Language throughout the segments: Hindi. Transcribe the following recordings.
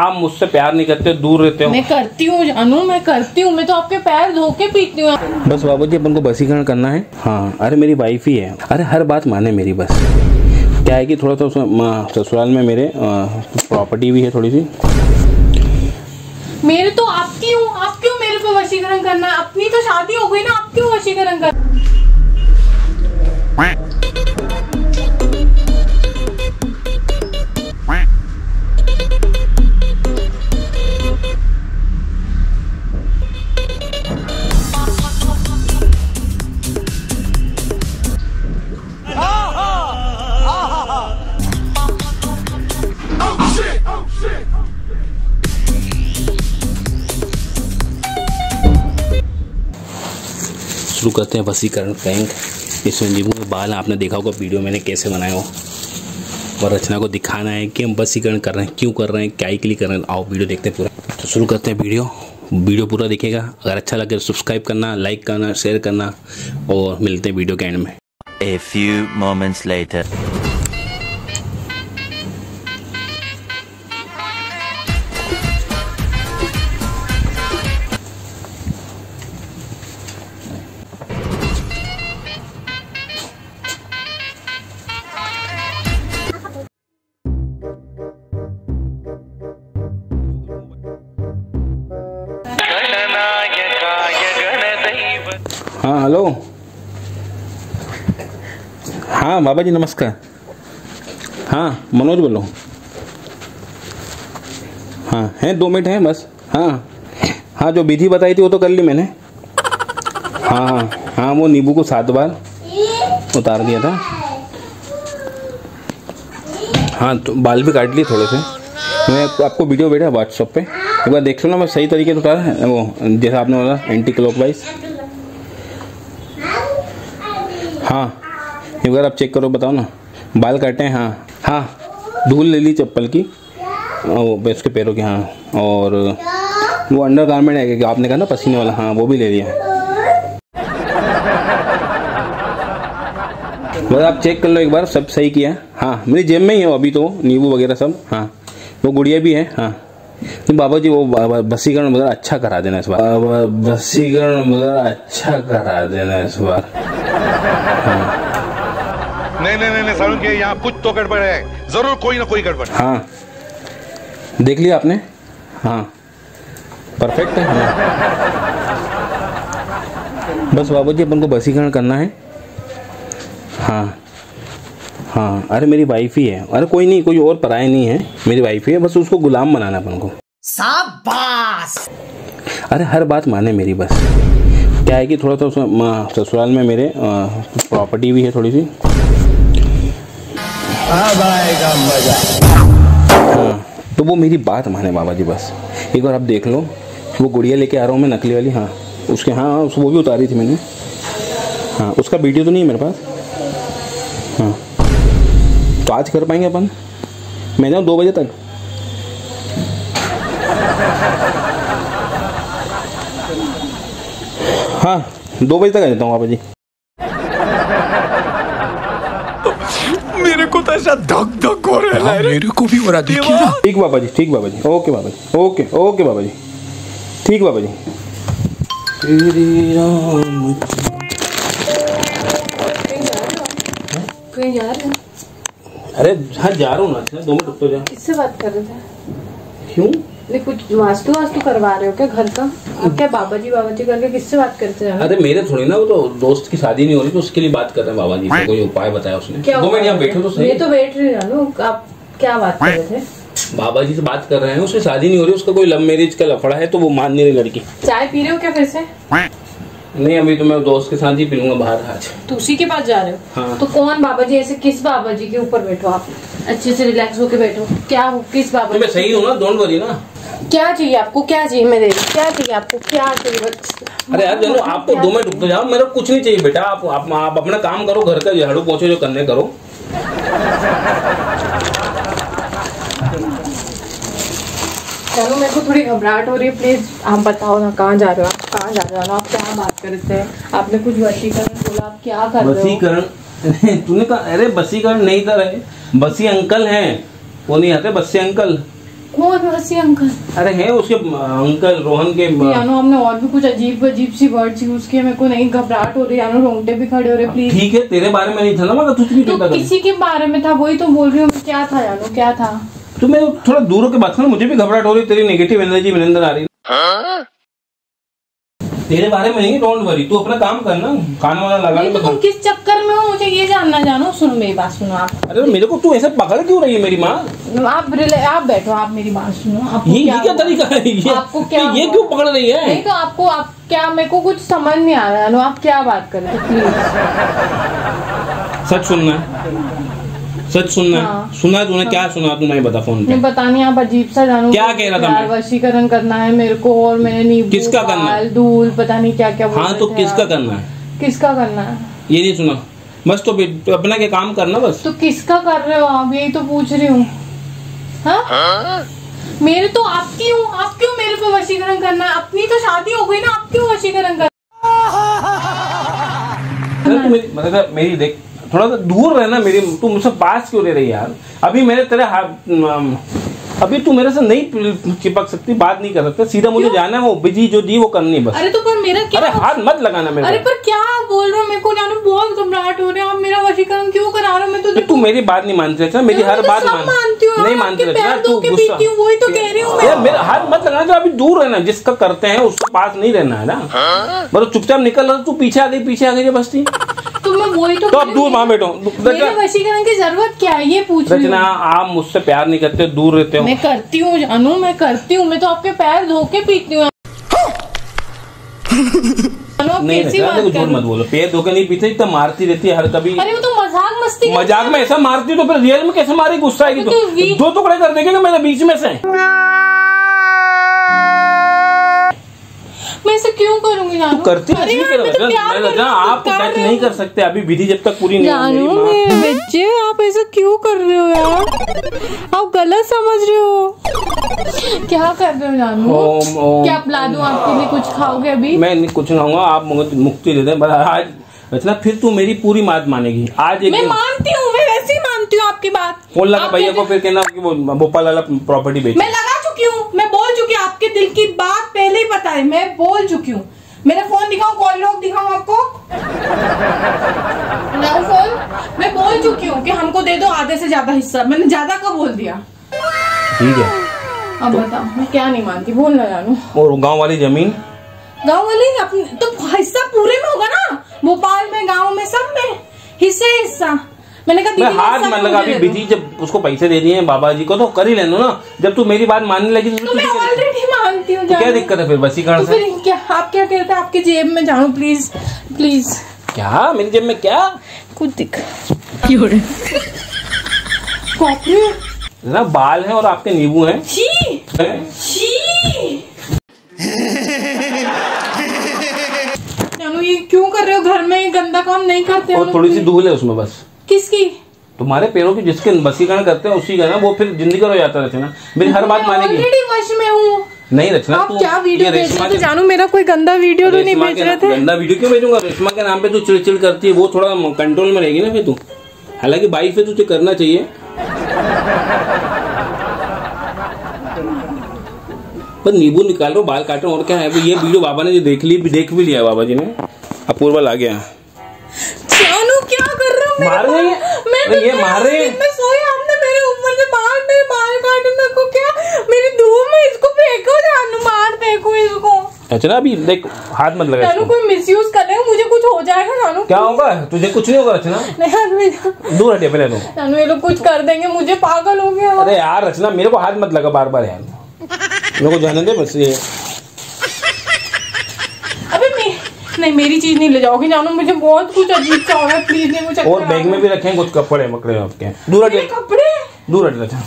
आप मुझसे प्यार नहीं करते दूर रहते हो। मैं करती हूँ जानू मैं करती हूँ मैं तो आपके पैर धो के पीती हूँ। बस बाबू जी अपन को बसीकरण करना है। हाँ अरे मेरी वाइफ ही है। अरे हर बात माने मेरी बस। क्या है कि थोड़ा सा उसमें- ससुराल में मेरे प्रॉपर्टी भी है थोड़ी सी मेरे तो आपकी हूँ आप क्यों मेरे पे वशीकरण करना? है अपनी तो शादी हो गई ना आप क्यों वशीकरण कर शुरू करते हैं वसीकरण प्रैंक इसमें नींबू के बाल आपने देखा होगा वीडियो मैंने कैसे बनाया हो। और रचना को दिखाना है कि हम वसीकरण कर रहे हैं, क्यों कर रहे हैं, क्या के लिए कर रहे हैं। आओ, वीडियो देखते हैं पूरा। तो शुरू करते हैं वीडियो। वीडियो पूरा देखेगा अगर अच्छा लगे तो सब्सक्राइब करना लाइक करना शेयर करना। और मिलते हैं वीडियो के एंड में। A few moments later. Hello हाँ बाबा जी नमस्कार। हाँ मनोज बोलो। हाँ हैं, दो मिनट हैं बस। हाँ हाँ जो विधि बताई थी वो तो कर ली मैंने। हाँ हाँ हाँ वो नींबू को सात बार उतार दिया था। हाँ तो बाल भी काट लिए थोड़े से। मैं आपको- वीडियो भेजा व्हाट्सएप पे। एक बार देख लो ना, मैं सही तरीके से उतारा वो, जैसा आपने बोला एंटी क्लॉकवाइज हाँ एक बार आप चेक करो, बताओ ना। बाल काटे हैं हाँ। हाँ धूल ले ली चप्पल की। वो उसके पैरों की हाँ। और वो अंडर गारमेंट है आपने कहा ना, पसीने वाला हाँ वो भी ले लिया। बस आप चेक कर लो एक बार, सब सही किया हाँ। मेरी जेब में ही है अभी तो नींबू वगैरह सब हाँ। वो गुड़िया भी है हाँ। तो बाबा जी वो बसीकरण वगैरह अच्छा करा देना इस बार। बसीकरण वगैरह अच्छा करा देना इस बार। नहीं नहीं नहीं नहीं सारुण के यहाँ कुछ तो गड़बड़ है। ज़रूर कोई ना कोई गड़बड़। है। हाँ देख लिया आपने? हाँ। परफेक्ट है हाँ। बस बाबू जी अपन को बसीकरण करना है। हाँ। हाँ। अरे मेरी वाइफ ही है। अरे कोई नहीं कोई और पराया नहीं है। मेरी वाइफ ही है। बस उसको गुलाम बनाना अपन को। शाबाश! अरे हर बात माने मेरी बस। क्या है कि थोड़ा सा उसमें ससुराल में मेरे प्रॉपर्टी भी है थोड़ी सी हाँ तो वो मेरी बात माने बाबा जी बस। एक बार आप देख लो वो गुड़िया लेके आ रहा हूँ मैं नकली वाली हाँ। उसके हाँ हाँ, उस वो भी उतारी थी मैंने। हाँ उसका वीडियो तो नहीं है मेरे पास। हाँ। तो आज कर पाएँगे अपन? मैं जाऊँ दो बजे तक? हाँ दो बजे तक आ जाता हूँ बाबा जी। मेरे को तो ऐसा धक धक हो रहा है मेरे को भी हो रहा देखिए ठीक बाबा जी ठीक बाबा जी ओके बाबा जी ओके ओके बाबा जी ठीक बाबा जी। राम कहीं जा रहे हो? अरे हाँ जा रहा हूँ ना अच्छा, दो मिनट रुक तो जा। किससे बात कर रहे थे? क्यों? नहीं कुछ वास्तु वास्तु करवा रहे हो क्या घर का? क्या बाबा जी बाबा जी करके किससे बात करते हैं? अरे मेरे थोड़ी ना वो तो दोस्त की शादी नहीं हो रही तो उसके लिए बात कर रहे हैं बाबा जी से। कोई उपाय बताया उसने? क्या दो मिनट यहाँ बैठो तो सही। मैं तो बैठ रही हूँ आप क्या बात कर रहे थे? बाबा जी से बात कर रहे हैं उसकी शादी नहीं हो रही उसका कोई लव मैरिज का लफड़ा है तो वो मान नहीं रही लड़की। चाय पी रहे हो क्या फिर से? नहीं अभी तो मैं दोस्त के साथ ही पी लूँगा बाहर आज। तो उसी के पास जा रहे हो? हाँ। तो कौन बाबा जी ऐसे किस बाबा जी के ऊपर बैठो आप? अच्छे से रिलैक्स होके बैठो। क्या हो किस बाबा तो मैं सही हूँ ना डोंट वरी ना। क्या चाहिए आपको? क्या चाहिए मैं दे क्या चाहिए आपको? क्या चाहिए अरे यार जानू आपको दो मिनट रुक तो जाओ मेरा कुछ नहीं चाहिए बेटा। आप आप, आप अपना काम करो घर का झाड़ू पोछे जो करने करो। चलो मेरे को थोड़ी घबराहट हो रही है प्लीज़ आप बताओ ना कहाँ जा रहे हो आप? कहाँ जा रहे हो आप? क्या बात आपने कुछ वशीकरण बोला आप क्या कर रहे हो? बसीकरण तूने कहा अरे बसीकरण नहीं था रहे बसी अंकल हैं। वो नहीं आते बस्सी अंकल? कौन वसी अंकल? अरे है उसके अंकल रोहन के यानो आपने और भी कुछ अजीब अजीब सी वर्ड्स यूज़ किए मेरे को नहीं घबराहट हो रही यानो रोंगटे भी खड़े हो रहे प्लीज़ ठीक है तेरे बारे में नहीं था ना मगर तुझ भी तो किसी के बारे में था वही तो बोल रही हूँ क्या था यानो क्या था? तो मैं थोड़ा दूर होकर बात करना मुझे भी घबराहट हो रही तेरी नेगेटिव एनर्जी मेरे अंदर आ रही है। तेरे बारे में नहीं डोंट वरी तू अपना काम करना खाना वाना लगा तो तुम किस चक्कर में हो? मुझे ये जानना जानो सुनो मेरी बात सुनो आप। अरे मेरे को तू ऐसे पकड़ क्यों रही है मेरी माँ? आप आप बैठो आप मेरी बात सुनो ये ये क्या तरीका है? ये? आपको क्या ये क्यों पकड़ रही है? नहीं तो आपको आप क्या मेरे को कुछ समझ नहीं आ रहा है। आप क्या बात कर रहे प्लीज़ सच सुनना। है सच सुनना है? हाँ। सुना है तूने? क्या सुना तू मैं बता फ़ोन पे? नहीं पता नहीं आप अजीब सा जानो क्या कह रहा था मैं? वशीकरण करना है मेरे को और मैंने नींबू किसका करना है? दूध पता नहीं क्या क्या हाँ तो किसका करना है? किसका करना है? ये नहीं सुना। बस तो तो अपना के काम करना बस? तो किसका कर रहे हो आप? यही तो पूछ रही हूँ। हाँ? मेरे तो आपकी हूँ आप क्यों मेरे पे वशीकरण करना है? अपनी तो शादी हो गई ना आप क्यों वशीकरण कर मतलब मेरी देख थोड़ा सा दूर रहना मेरी तू मुझसे पास क्यों ले रही यार? अभी मेरे तेरे हाथ अभी तू मेरे से नहीं चिपक सकती बात नहीं कर सकते सीधा मुझे जाना है वो बिज़ी जो दी वो करनी बस। अरे तो पर मेरा क्या अरे हाथ मत लगाना मेरे अरे पर क्या बोल रहा हो? मेरे को जानो बहुत घबराहट हो रही है आप मेरा वशीकरण क्यों करा रहे हो? मैं तो तो मेरी बात नहीं मानती अच्छा? मेरी हर तो बात मान मानती नहीं आपके मानती तू गुस्सा। वही तो कह रही हूँ यार मेरा हाथ मत लगाना जो अभी दूर रहना जिसका करते हैं उसके पास नहीं रहना है ना। मतलब चुपचाप निकल रहा तू पीछे आ गई पीछे आ गई बस्ती। तो मैं वही तो तो अब दूर हूँ। वहाँ बैठो। मेरे वशीकरण की ज़रूरत क्या है ये पूछ रचना आप मुझसे प्यार नहीं करते दूर रहते हो। मैं करती हूँ जानू मैं करती हूँ मैं तो आपके पैर धो के पीती हूँ। जानू, आप कैसी बात कर। झूठ मत बोलो। पैर धोके नहीं पीते इतना मारती रहती है हर कभी। अरे वो तो मज़ाक मस्ती मज़ाक में ऐसा मारती तो फिर रियल में कैसे मारी गुस्सा आएगी तो तो। दो टुकड़े कर देंगे मेरे बीच में से। मैं इसे क्यों करूँगी जानू तू करती अरे यार, मैं तो प्यार कर कर रही हूँ, आप कर नहीं कर सकते अभी विधि जब तक पूरी नहीं जानू बच्चे आप ऐसा क्यों कर रहे हो यार? आप गलत समझ रहे हो। क्या कर रहे हो जानू ओम ओम। क्या पिला दूँ आपके लिए? कुछ खाओगे अभी? मैं कुछ खाऊँगा आप मुक्ति दे दें आज रचना फिर तू मेरी पूरी बात मानेगी। आज एक मैं मानती हूँ मैं वैसे ही मानती हूँ आपकी बात। फ़ोन लगा भैया को फिर कहना कि वो भोपाल वाला प्रॉपर्टी बेच मैं लगा चुकी हूँ मैं बोल चुकी हूँ आपके दिल की बात पहले ही पता है मैं बोल चुकी हूँ। मेरा फ़ोन दिखाऊँ कॉल लॉग दिखाऊँ आपको? फ़ोन मैं बोल चुकी हूँ कि हमको दे दो आधे से ज़्यादा हिस्सा। मैंने ज़्यादा का बोल दिया। ठीक है। अब बताओ मैं क्या नहीं मानती बोलना जानू। और गाँव वाली ज़मीन? गाँव वाले अपने तो हिस्सा पूरे में होगा ना? भोपाल में गाँव में सब में। हिस्से हिस्सा। मैंने कहा मैं हाथ मन लगा अभी दो। जब उसको पैसे दे दिए बाबा जी को तो कर ही लेना ना। जब तू मेरी बात मानने लगी तो तो मैं ऑलरेडी मानती हूँ तो क्या दिक्कत है फिर वसीकरण तो से? फिर क्या आप क्या कहते हैं? आपकी जेब में जानू प्लीज़ प्लीज़ क्या? मेरी जेब में क्या? कुछ दिख कॉपी ना? बाल है और आपके नींबू है। छी! छी! ये क्यों कर रहे हो? घर में गंदा काम नहीं करते और थोड़ी सी धूल है उसमें बस। किसकी? तुम्हारे पैरों की जिसके वसीकरण करते हैं उसी का ना? वो फिर ज़िंदगी हो जाता है रचना मेरी हर बात मानेगी। वश में हूँ। नहीं रचना आप क्या वीडियो भेज रहे थे जानू मेरा कोई गंदा वीडियो तो नहीं भेज रहे थे। गंदा वीडियो क्यों भेजूँगा? रेशमा के नाम पे तू चिड़चिड़ करती है वो थोड़ा कंट्रोल में रहेगी ना फिर तू। हालाँकि बाइक पे तुझे करना चाहिए। पर नींबू निकाल लो बाल काट काटो और क्या है? ये वीडियो बाबा ने जो देख ली देख भी लिया बाबा जी ने। अपूर्वल आ गया जानू क्या कर रहे हो मेरे रही है? मैं ये मार रही है? मैं सोई आपने मेरे ऊपर से बाल मेरे बाल काटे मेरे को क्या? मेरी धूप में इसको फेंको जानू मार फेंको इसको। अच्छा ना अभी देख हाथ मत लगा जानू कोई मिसयूज कर रहे हो? मुझे कुछ हो जाएगा जानू? क्या होगा? तुझे कुछ नहीं होगा रचना? नहीं दूर हटे पहले जानू ये लोग कुछ कर देंगे मुझे पागल हो गया। अरे यार रचना मेरे को हाथ मत लगा बार बार यार। मेरे को जाने दे बस ये। अबे मैं नहीं मेरी चीज़ नहीं ले जाओगे जानू मुझे बहुत कुछ अजीब सा हो रहा है प्लीज़ नहीं मुझे और बैग में भी रखे हैं कुछ कपड़े मकड़े आपके। दूर हटे कपड़े? दूर हटे प्लीज़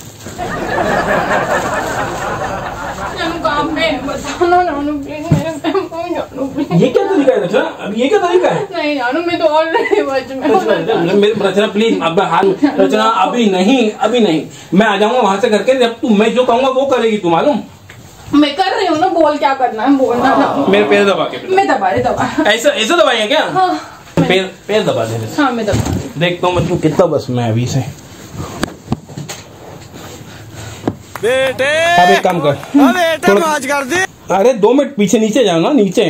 ये क्या तरीका है रचना? अब ये क्या तरीका है? नहीं जानू मैं तो ऑलरेडी बच में मेरे रचना प्लीज़ अब हाथ रचना अभी नहीं अभी नहीं। मैं आ जाऊँगा वहाँ से करके जब तू मैं जो कहूँगा वो करेगी तू मालूम? मैं कर रही हूँ ना बोल क्या करना है बोलना ना मेरे पैर दबा के मैं दबा रही दबा। ऐसा ऐसा दबाएँगे क्या? हाँ। पैर पैर दबा दे। हाँ मैं दबा रही। देखता हूँ मतलब कितना बस मैं अभी से। बेटे। अब एक काम कर। बेटे आज कर दे। अरे दो मिनट पीछे नीचे जाओ ना नीचे।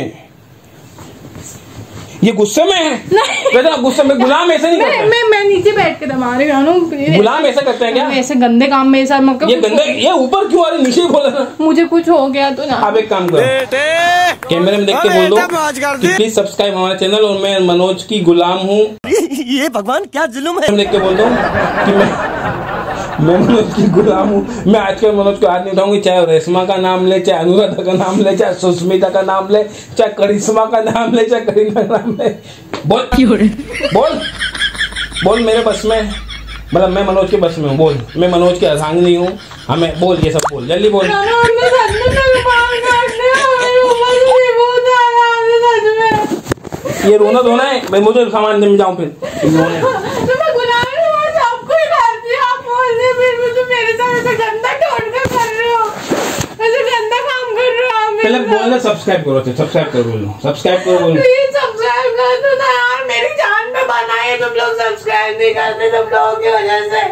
ये गुस्से में है? बेटा गुस्से में गुलाम ऐसे नहीं मैं करते? मैं मैं नीचे बैठ के दबा रही हूँ गुलाम ऐसा करते हैं क्या? ऐसे गंदे काम में ऐसा मत ये गंदे ये ऊपर क्यों आ रहे नीचे बोला ना मुझे कुछ हो गया तो ना। अब एक काम करो। कैमरे में देख के बोल दो प्लीज़ सब्सक्राइब हमारा चैनल और मैं मनोज की गुलाम हूँ। ये भगवान क्या जुलूम है? देख के बोल दो कि मैं मैं मनोज की गुलाम हूँ। मैं आजकल मनोज को हाथ नहीं उठाऊँगी चाहे रेशमा का नाम ले चाहे अनुराधा का नाम ले चाहे सुष्मिता का नाम ले चाहे करिश्मा का नाम ले चाहे करीना का नाम ले। बोल। बोल। बोल मेरे बस में। मतलब मैं मनोज के बस में हूँ बोल। मैं मनोज के नहीं हूँ। हमें बोल ये सब बोल जल्दी बोल। है, ये रोना धोना है। मैं मुझे सामान दे जाऊँ फिर। रोना है। तो मैं गुनाह नहीं हूँ, मैं सबको ही करती हूँ। आप बोल रहे हो, फिर भी तुम मेरे साथ ऐसा गंदा टोन कर कर रहे हो। ऐसे गंदा काम कर रहे हो आप पहले साथ। बोलना सब्सक्राइब करो सब्सक्राइब करो बोलो सब्सक्राइब करो बोलो प्लीज़ सब्सक्राइब कर दो ना यार मेरी जान पे बनाए तुम लोग सब्सक्राइब नहीं करते तुम लोगों की वजह से।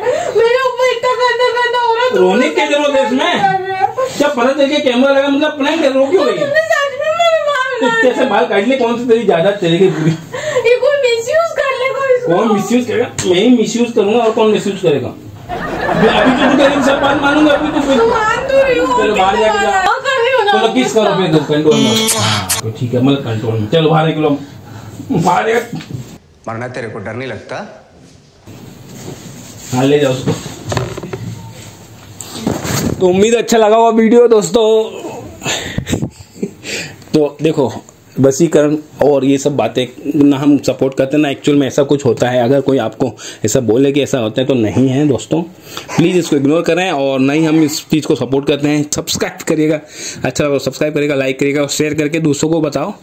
मेरे ऊपर इतना गंदा गंदा हो रहा है, रोने की ज़रूरत है इसमें? रहे हो। जब पता चल के कैमरा लगा मतलब प्रैंक कर रो क्यों रही है। तुमने सच में मेरे बाल काट इतने से बाल काटने कौन सी तेरी ज़्यादा चलेगी पूरी। ये कोई मिसयूज कर लेगा इसको। कौन मिसयूज करेगा? मैं ही मिसयूज करूँगा और कौन मिसयूज करेगा? अभी तो बात मानूँगा अभी तो मान तो रही हो चलो बाहर जाके जा हाँ, हो चलो किस करो फिर कंट्रोल में तो ठीक है मतलब कंट्रोल में। चलो बाहर निकलो। बाहर मरना तेरे को डर नहीं लगता? हाँ ले जाओ उसको। तो उम्मीद अच्छा लगा हुआ वीडियो दोस्तों। तो देखो वसीकरण और ये सब बातें ना हम सपोर्ट करते हैं ना एक्चुअल में ऐसा कुछ होता है। अगर कोई आपको ऐसा बोले कि ऐसा होता है तो नहीं है दोस्तों। प्लीज़ इसको इग्नोर करें और नहीं हम इस चीज़ को सपोर्ट करते हैं। सब्सक्राइब करिएगा। अच्छा सब्सक्राइब करिएगा लाइक करिएगा और शेयर करके दूसरों को बताओ।